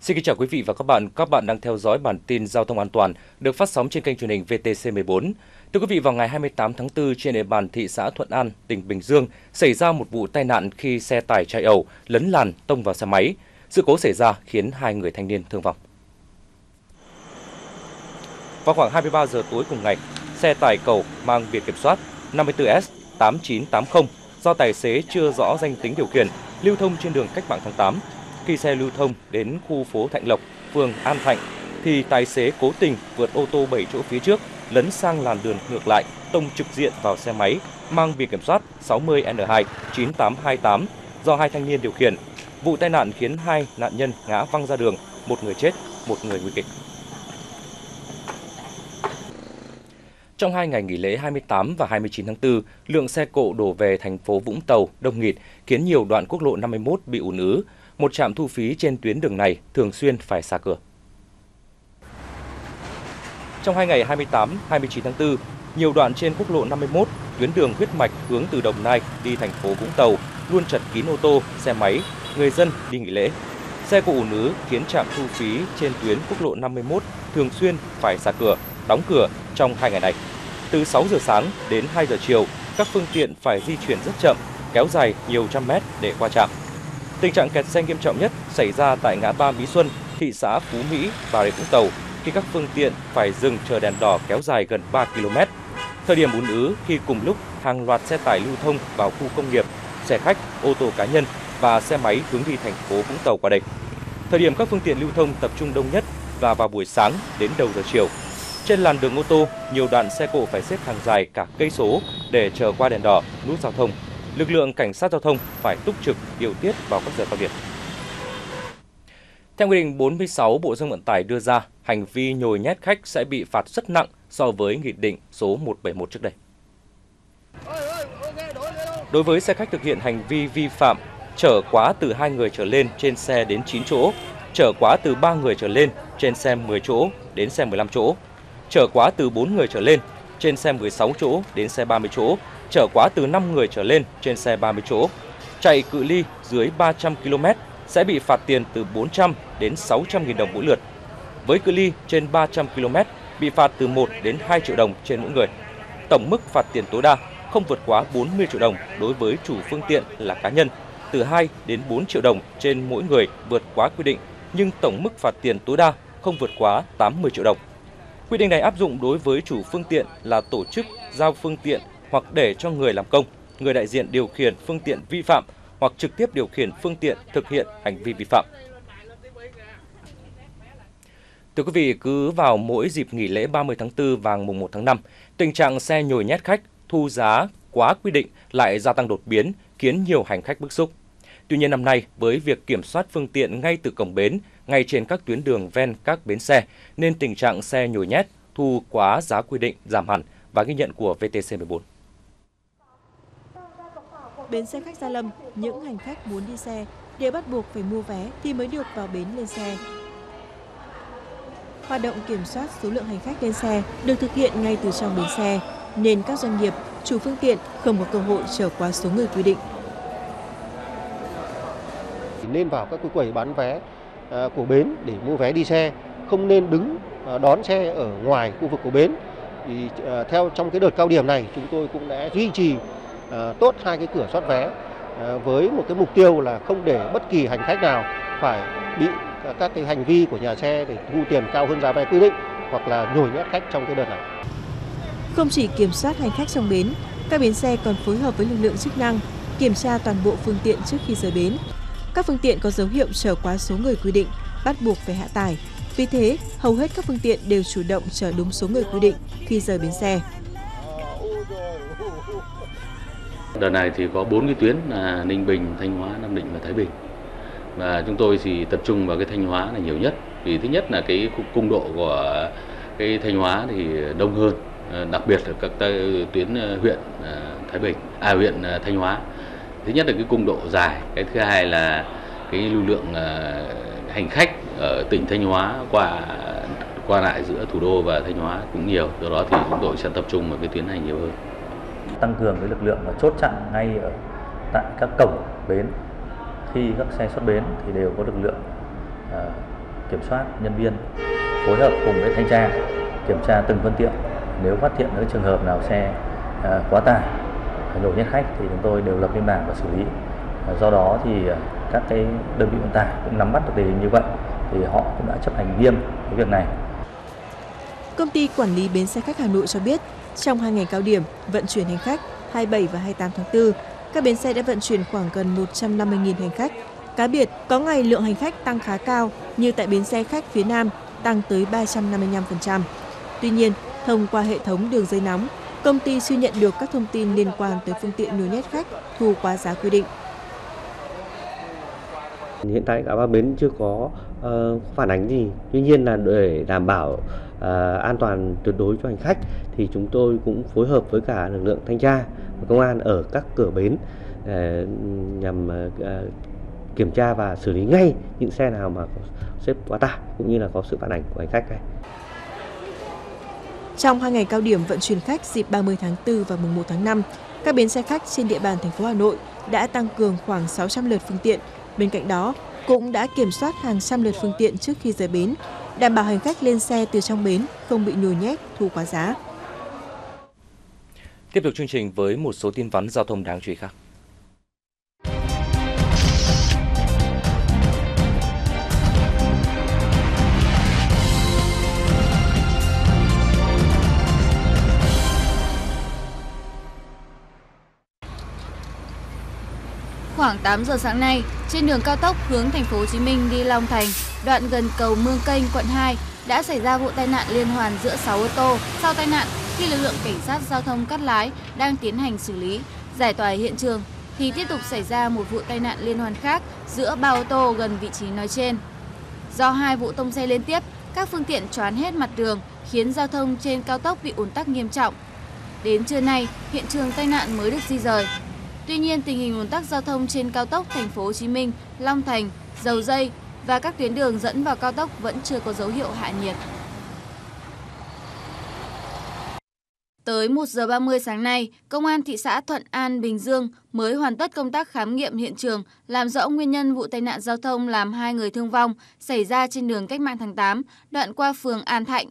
Xin kính chào quý vị và các bạn. Các bạn đang theo dõi bản tin giao thông an toàn được phát sóng trên kênh truyền hình VTC14. Thưa quý vị, vào ngày 28 tháng 4 trên địa bàn thị xã Thuận An, tỉnh Bình Dương xảy ra một vụ tai nạn khi xe tải chạy ẩu lấn làn tông vào xe máy. Sự cố xảy ra khiến hai người thanh niên thương vong. Vào khoảng 23 giờ tối cùng ngày, xe tải cầu mang biển kiểm soát 54S8980 do tài xế chưa rõ danh tính điều khiển lưu thông trên đường Cách mạng tháng 8 khi xe lưu thông đến khu phố Thạnh Lộc, phường An Thạnh, thì tài xế cố tình vượt ô tô 7 chỗ phía trước, lấn sang làn đường ngược lại, tông trực diện vào xe máy mang biển kiểm soát 60N2 9828 do hai thanh niên điều khiển. Vụ tai nạn khiến hai nạn nhân ngã văng ra đường, một người chết, một người nguy kịch. Trong hai ngày nghỉ lễ 28 và 29 tháng 4, lượng xe cộ đổ về thành phố Vũng Tàu đông nghịt khiến nhiều đoạn quốc lộ 51 bị ùn ứ, một trạm thu phí trên tuyến đường này thường xuyên phải xa cửa. Trong hai ngày 28, 29 tháng 4, nhiều đoạn trên quốc lộ 51, tuyến đường huyết mạch hướng từ Đồng Nai đi thành phố Vũng Tàu luôn chật kín ô tô, xe máy, người dân đi nghỉ lễ. Xe cộ ùn ứ khiến trạm thu phí trên tuyến quốc lộ 51 thường xuyên phải xả cửa, đóng cửa trong hai ngày này. Từ 6 giờ sáng đến 2 giờ chiều, các phương tiện phải di chuyển rất chậm, kéo dài nhiều trăm mét để qua trạm. Tình trạng kẹt xe nghiêm trọng nhất xảy ra tại ngã ba Mỹ Xuân, thị xã Phú Mỹ, Bà Rịa Vũng Tàu khi các phương tiện phải dừng chờ đèn đỏ kéo dài gần 3 km. Thời điểm ùn ứ khi cùng lúc hàng loạt xe tải lưu thông vào khu công nghiệp, xe khách, ô tô cá nhân và xe máy hướng đi thành phố Vũng Tàu qua đây. Thời điểm các phương tiện lưu thông tập trung đông nhất và vào buổi sáng đến đầu giờ chiều. Trên làn đường ô tô, nhiều đoạn xe cộ phải xếp hàng dài cả cây số để chờ qua đèn đỏ, nút giao thông lực lượng cảnh sát giao thông phải túc trực điều tiết vào các giờ cao điểm. Theo quy định 46 Bộ Giao thông Vận tải đưa ra, hành vi nhồi nhét khách sẽ bị phạt rất nặng so với Nghị định số 171 trước đây. Đối với xe khách thực hiện hành vi vi phạm chở quá từ 2 người trở lên trên xe đến 9 chỗ, chở quá từ 3 người trở lên trên xe 10 chỗ đến xe 15 chỗ, chở quá từ 4 người trở lên trên xe 16 chỗ đến xe 30 chỗ. Chở quá từ 5 người trở lên trên xe 30 chỗ, chạy cự ly dưới 300 km sẽ bị phạt tiền từ 400 đến 600 000 đồng mỗi lượt. Với cự ly trên 300 km bị phạt từ 1 đến 2 triệu đồng trên mỗi người. Tổng mức phạt tiền tối đa không vượt quá 40 triệu đồng đối với chủ phương tiện là cá nhân, từ 2 đến 4 triệu đồng trên mỗi người vượt quá quy định, nhưng tổng mức phạt tiền tối đa không vượt quá 80 triệu đồng. Quy định này áp dụng đối với chủ phương tiện là tổ chức giao phương tiện hoặc để cho người làm công, người đại diện điều khiển phương tiện vi phạm hoặc trực tiếp điều khiển phương tiện thực hiện hành vi vi phạm. Thưa quý vị, cứ vào mỗi dịp nghỉ lễ 30 tháng 4 và mùng 1 tháng 5, tình trạng xe nhồi nhét khách, thu giá quá quy định lại gia tăng đột biến, khiến nhiều hành khách bức xúc. Tuy nhiên năm nay, với việc kiểm soát phương tiện ngay từ cổng bến, ngay trên các tuyến đường ven các bến xe, nên tình trạng xe nhồi nhét, thu quá giá quy định giảm hẳn và ghi nhận của VTC14 bến xe khách Gia Lâm, những hành khách muốn đi xe đều bắt buộc phải mua vé thì mới được vào bến lên xe. Hoạt động kiểm soát số lượng hành khách lên xe được thực hiện ngay từ trong bến xe, nên các doanh nghiệp, chủ phương tiện không có cơ hội trở qua số người quy định. Nên vào các quầy bán vé à, của bến để mua vé đi xe, không nên đứng à, đón xe ở ngoài khu vực của bến. Thì à, theo trong cái đợt cao điểm này chúng tôi cũng đã duy trì tốt hai cái cửa soát vé với một cái mục tiêu là không để bất kỳ hành khách nào phải bị các cái hành vi của nhà xe để thu tiền cao hơn giá vé quy định hoặc là nhồi nhét khách trong cái đợt này. Không chỉ kiểm soát hành khách trong bến, các bến xe còn phối hợp với lực lượng chức năng kiểm tra toàn bộ phương tiện trước khi rời bến. Các phương tiện có dấu hiệu chở quá số người quy định bắt buộc phải hạ tải. Vì thế, hầu hết các phương tiện đều chủ động chở đúng số người quy định khi rời bến xe. Đợt này thì có bốn cái tuyến là Ninh Bình, Thanh Hóa, Nam Định và Thái Bình. Và chúng tôi thì tập trung vào cái Thanh Hóa là nhiều nhất. Vì thứ nhất là cái cung độ của cái Thanh Hóa thì đông hơn, ờ, đặc biệt là các tuyến ờ, huyện ờ, Thái Bình, à huyện Thanh Hóa. Thứ nhất là cái cung độ dài, cái thứ hai là cái lưu lượng ờ, hành khách ở tỉnh Thanh Hóa qua qua lại giữa thủ đô và Thanh Hóa cũng nhiều. Do đó thì chúng tôi sẽ tập trung vào cái tuyến này nhiều hơn. Tăng cường cái lực lượng và chốt chặn ngay ở tại các cổng bến khi các xe xuất bến thì đều có lực lượng uh, kiểm soát nhân viên phối hợp cùng với thanh tra kiểm tra từng phương tiện nếu phát hiện những trường hợp nào xe uh, quá tải nhồi nhét khách thì chúng tôi đều lập biên bản và xử lý do đó thì à, các cái đơn vị vận tải cũng nắm bắt được tình hình như vậy thì họ cũng đã chấp hành nghiêm cái việc này Công ty quản lý bến xe khách Hà Nội cho biết, trong hai ngày cao điểm vận chuyển hành khách 27 và 28 tháng 4, các bến xe đã vận chuyển khoảng gần 150.000 hành khách. Cá biệt, có ngày lượng hành khách tăng khá cao như tại bến xe khách phía Nam tăng tới 355%. Tuy nhiên, thông qua hệ thống đường dây nóng, công ty chưa nhận được các thông tin liên quan tới phương tiện nhồi nhét khách thu quá giá quy định. Hiện tại cả ba bến chưa có uh, phản ánh gì. Tuy nhiên là để đảm bảo uh, an toàn tuyệt đối cho hành khách thì chúng tôi cũng phối hợp với cả lực lượng thanh tra và công an ở các cửa bến uh, nhằm uh, kiểm tra và xử lý ngay những xe nào mà có xếp quá tải cũng như là có sự phản ảnh của hành khách này. Trong hai ngày cao điểm vận chuyển khách dịp 30 tháng 4 và mùng 1 tháng 5, các bến xe khách trên địa bàn thành phố Hà Nội đã tăng cường khoảng 600 lượt phương tiện. Bên cạnh đó, cũng đã kiểm soát hàng trăm lượt phương tiện trước khi rời bến, đảm bảo hành khách lên xe từ trong bến không bị nhồi nhét thu quá giá. Tiếp tục chương trình với một số tin vắn giao thông đáng chú ý khác. Khoảng 8 giờ sáng nay, trên đường cao tốc hướng thành phố Hồ Chí Minh đi Long Thành, đoạn gần cầu Mương Kênh, quận 2 đã xảy ra vụ tai nạn liên hoàn giữa 6 ô tô. Sau tai nạn, khi lực lượng cảnh sát giao thông cắt lái đang tiến hành xử lý, giải tỏa hiện trường thì tiếp tục xảy ra một vụ tai nạn liên hoàn khác giữa ba ô tô gần vị trí nói trên. Do hai vụ tông xe liên tiếp, các phương tiện choán hết mặt đường khiến giao thông trên cao tốc bị ùn tắc nghiêm trọng. Đến trưa nay, hiện trường tai nạn mới được di rời, Tuy nhiên, tình hình ùn tắc giao thông trên cao tốc thành phố Hồ Chí Minh, Long Thành, Dầu Dây và các tuyến đường dẫn vào cao tốc vẫn chưa có dấu hiệu hạ nhiệt. Tới 1 giờ 30 sáng nay, Công an thị xã Thuận An, Bình Dương mới hoàn tất công tác khám nghiệm hiện trường, làm rõ nguyên nhân vụ tai nạn giao thông làm hai người thương vong xảy ra trên đường Cách mạng tháng 8, đoạn qua phường An Thạnh.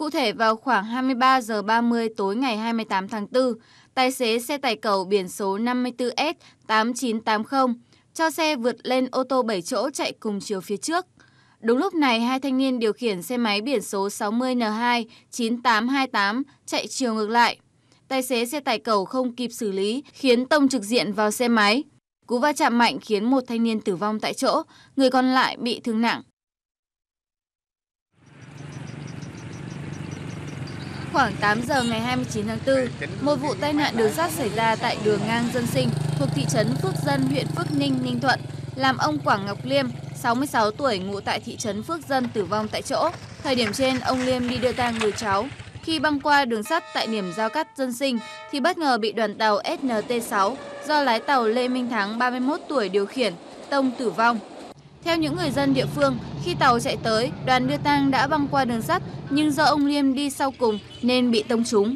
Cụ thể vào khoảng 23 giờ 30 tối ngày 28 tháng 4, tài xế xe tải cầu biển số 54S8980 cho xe vượt lên ô tô 7 chỗ chạy cùng chiều phía trước. Đúng lúc này, hai thanh niên điều khiển xe máy biển số 60N2 9828 chạy chiều ngược lại. Tài xế xe tải cầu không kịp xử lý, khiến tông trực diện vào xe máy. Cú va chạm mạnh khiến một thanh niên tử vong tại chỗ, người còn lại bị thương nặng. Khoảng 8 giờ ngày 29 tháng 4, một vụ tai nạn đường sắt xảy ra tại đường ngang dân sinh thuộc thị trấn Phước Dân, huyện Phước Ninh, Ninh Thuận, làm ông Quảng Ngọc Liêm, 66 tuổi ngụ tại thị trấn Phước Dân tử vong tại chỗ. Thời điểm trên, ông Liêm đi đưa tang người cháu. Khi băng qua đường sắt tại điểm giao cắt dân sinh thì bất ngờ bị đoàn tàu SNT6 do lái tàu Lê Minh Thắng 31 tuổi điều khiển, tông tử vong. Theo những người dân địa phương, khi tàu chạy tới, đoàn đưa tang đã băng qua đường sắt nhưng do ông Liêm đi sau cùng nên bị tông trúng.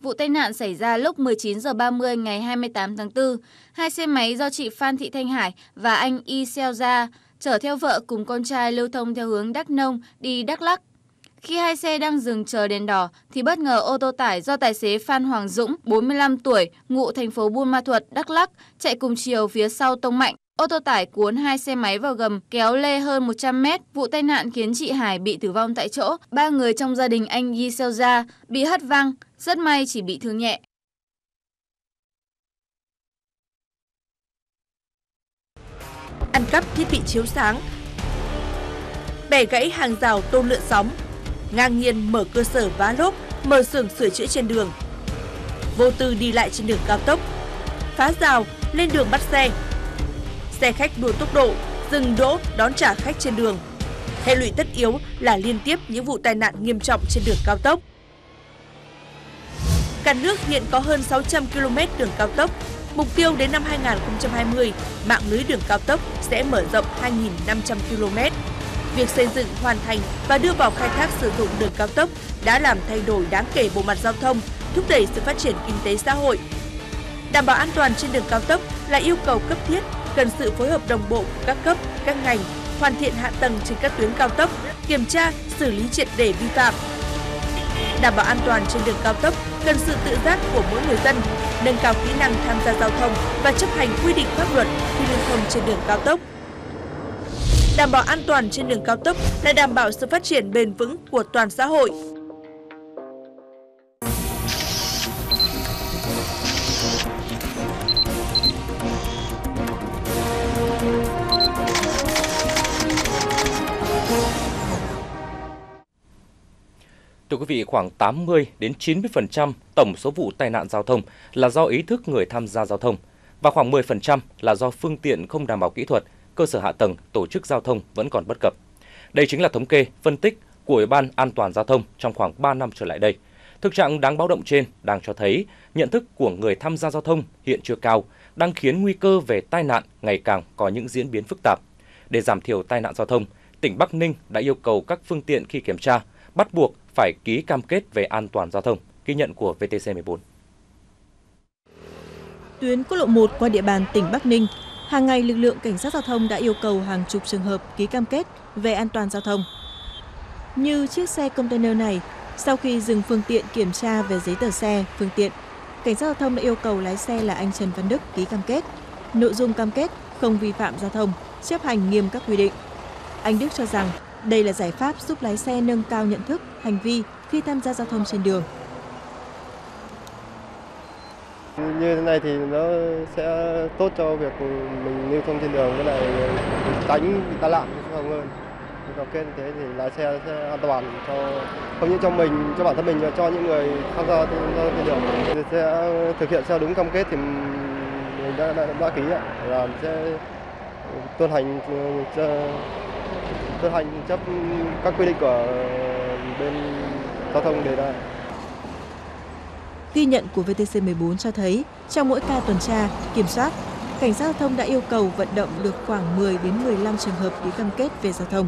Vụ tai nạn xảy ra lúc 19 giờ 30 ngày 28 tháng 4. Hai xe máy do chị Phan Thị Thanh Hải và anh Y Xeo Gia chở theo vợ cùng con trai lưu thông theo hướng Đắk Nông đi Đắk Lắk khi hai xe đang dừng chờ đèn đỏ thì bất ngờ ô tô tải do tài xế Phan Hoàng Dũng, 45 tuổi, ngụ thành phố Buôn Ma Thuột, Đắk Lắk, chạy cùng chiều phía sau tông mạnh. Ô tô tải cuốn hai xe máy vào gầm kéo lê hơn 100 mét. Vụ tai nạn khiến chị Hải bị tử vong tại chỗ. Ba người trong gia đình anh Yi Seo Gia bị hất văng, rất may chỉ bị thương nhẹ. Ăn cắp thiết bị chiếu sáng Bẻ gãy hàng rào tôn lượn sóng ngang nhiên mở cơ sở vá lốp, mở xưởng sửa chữa trên đường. Vô tư đi lại trên đường cao tốc, phá rào, lên đường bắt xe. Xe khách đua tốc độ, dừng đỗ đón trả khách trên đường. Hệ lụy tất yếu là liên tiếp những vụ tai nạn nghiêm trọng trên đường cao tốc. Cả nước hiện có hơn 600 km đường cao tốc, Mục tiêu đến năm 2020, mạng lưới đường cao tốc sẽ mở rộng 2.500 km. Việc xây dựng, hoàn thành và đưa vào khai thác sử dụng đường cao tốc đã làm thay đổi đáng kể bộ mặt giao thông, thúc đẩy sự phát triển kinh tế xã hội. Đảm bảo an toàn trên đường cao tốc là yêu cầu cấp thiết, cần sự phối hợp đồng bộ của các cấp, các ngành, hoàn thiện hạ tầng trên các tuyến cao tốc, kiểm tra, xử lý triệt để vi phạm. Đảm bảo an toàn trên đường cao tốc cần sự tự giác của mỗi người dân, nâng cao kỹ năng tham gia giao thông và chấp hành quy định pháp luật khi lưu thông trên đường cao tốc. Đảm bảo an toàn trên đường cao tốc là đảm bảo sự phát triển bền vững của toàn xã hội. Thưa quý vị, khoảng 80 đến 90% tổng số vụ tai nạn giao thông là do ý thức người tham gia giao thông và khoảng 10% là do phương tiện không đảm bảo kỹ thuật, cơ sở hạ tầng, tổ chức giao thông vẫn còn bất cập. Đây chính là thống kê, phân tích của Ủy ban An toàn giao thông trong khoảng 3 năm trở lại đây. Thực trạng đáng báo động trên đang cho thấy nhận thức của người tham gia giao thông hiện chưa cao, đang khiến nguy cơ về tai nạn ngày càng có những diễn biến phức tạp. Để giảm thiểu tai nạn giao thông, tỉnh Bắc Ninh đã yêu cầu các phương tiện khi kiểm tra bắt buộc phải ký cam kết về an toàn giao thông, ghi nhận của VTC14. Tuyến quốc lộ 1 qua địa bàn tỉnh Bắc Ninh, hàng ngày lực lượng cảnh sát giao thông đã yêu cầu hàng chục trường hợp ký cam kết về an toàn giao thông. Như chiếc xe container này, sau khi dừng phương tiện kiểm tra về giấy tờ xe, phương tiện, cảnh sát giao thông đã yêu cầu lái xe là anh Trần Văn Đức ký cam kết. Nội dung cam kết không vi phạm giao thông, chấp hành nghiêm các quy định. Anh Đức cho rằng đây là giải pháp giúp lái xe nâng cao nhận thức, hành vi khi tham gia giao thông trên đường. Như thế này thì nó sẽ tốt cho việc mình lưu thông trên đường với lại tránh bị tai nạn không hơn. Cam kết thế thì lái xe sẽ an toàn cho không những cho mình, cho bản thân mình và cho những người tham gia trên đường. Thì sẽ thực hiện theo đúng cam kết thì mình đã, đã, đã ký là sẽ tuân hành ờ, tuân hành chấp các quy định của bên giao thông đề ra. Ghi nhận của VTC14 cho thấy, trong mỗi ca tuần tra, kiểm soát, cảnh sát giao thông đã yêu cầu vận động được khoảng 10 đến 15 trường hợp ký cam kết về giao thông.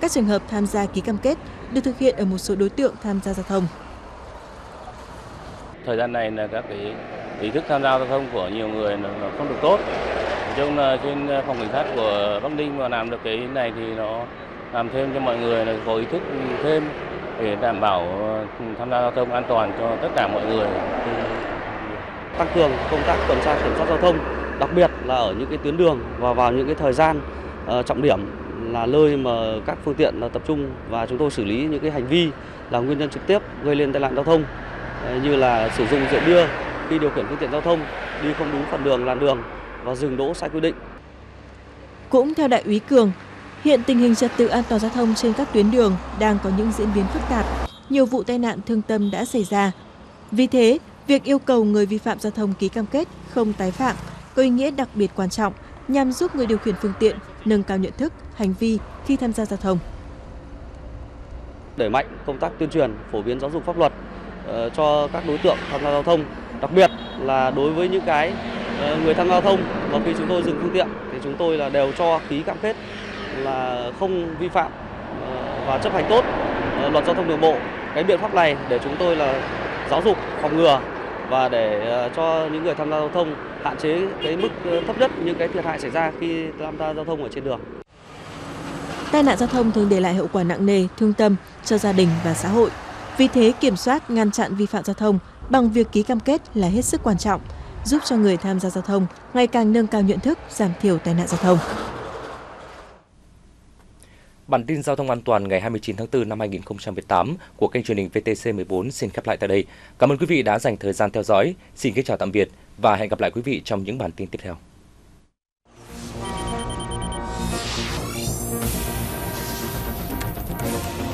Các trường hợp tham gia ký cam kết được thực hiện ở một số đối tượng tham gia giao thông. Thời gian này là các cái ý thức tham gia giao thông của nhiều người nó không được tốt. Nói chung là trên phòng cảnh sát của Bắc Ninh mà làm được cái này thì nó làm thêm cho mọi người là có ý thức thêm để đảm bảo tham gia giao thông an toàn cho tất cả mọi người. Tăng cường công tác tuần tra kiểm soát giao thông, đặc biệt là ở những cái tuyến đường và vào những cái thời gian uh, trọng điểm là nơi mà các phương tiện là tập trung và chúng tôi xử lý những cái hành vi là nguyên nhân trực tiếp gây lên tai nạn giao thông như là sử dụng rượu bia khi điều khiển phương tiện giao thông, đi không đúng phần đường làn đường và dừng đỗ sai quy định. Cũng theo đại úy Cường, hiện tình hình trật tự an toàn giao thông trên các tuyến đường đang có những diễn biến phức tạp, nhiều vụ tai nạn thương tâm đã xảy ra. Vì thế, việc yêu cầu người vi phạm giao thông ký cam kết không tái phạm có ý nghĩa đặc biệt quan trọng nhằm giúp người điều khiển phương tiện nâng cao nhận thức, hành vi khi tham gia giao thông. Đẩy mạnh công tác tuyên truyền, phổ biến giáo dục pháp luật ờ, cho các đối tượng tham gia giao thông, đặc biệt là đối với những cái ờ, người tham gia giao thông và khi chúng tôi dừng phương tiện thì chúng tôi là đều cho ký cam kết là không vi phạm ờ, và chấp hành tốt ờ, luật giao thông đường bộ. Cái biện pháp này để chúng tôi là giáo dục, phòng ngừa và để ờ, cho những người tham gia giao thông hạn chế cái mức thấp nhất những cái thiệt hại xảy ra khi tham gia giao thông ở trên đường. Tai nạn giao thông thường để lại hậu quả nặng nề, thương tâm cho gia đình và xã hội. Vì thế, kiểm soát, ngăn chặn vi phạm giao thông bằng việc ký cam kết là hết sức quan trọng, giúp cho người tham gia giao thông ngày càng nâng cao nhận thức, giảm thiểu tai nạn giao thông. Bản tin giao thông an toàn ngày 29 tháng 4 năm 2018 của kênh truyền hình VTC14 xin khép lại tại đây. Cảm ơn quý vị đã dành thời gian theo dõi. Xin kính chào tạm biệt và hẹn gặp lại quý vị trong những bản tin tiếp theo. Thank.